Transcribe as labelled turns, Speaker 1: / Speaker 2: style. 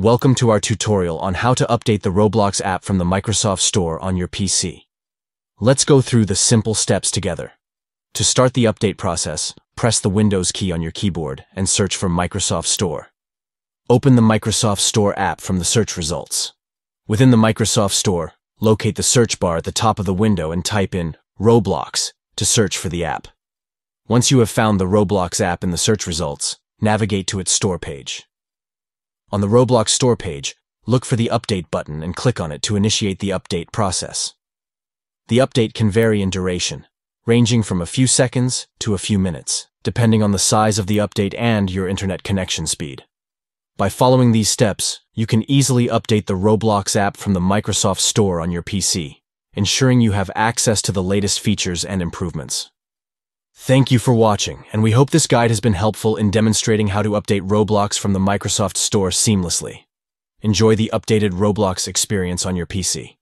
Speaker 1: Welcome to our tutorial on how to update the Roblox app from the Microsoft Store on your PC. Let's go through the simple steps together. To start the update process, press the Windows key on your keyboard and search for Microsoft Store. Open the Microsoft Store app from the search results. Within the Microsoft Store, locate the search bar at the top of the window and type in Roblox to search for the app. Once you have found the Roblox app in the search results, navigate to its store page. On the Roblox store page, look for the Update button and click on it to initiate the update process. The update can vary in duration, ranging from a few seconds to a few minutes, depending on the size of the update and your internet connection speed. By following these steps, you can easily update the Roblox app from the Microsoft Store on your PC, ensuring you have access to the latest features and improvements. Thank you for watching, and we hope this guide has been helpful in demonstrating how to update Roblox from the Microsoft Store seamlessly. Enjoy the updated Roblox experience on your PC.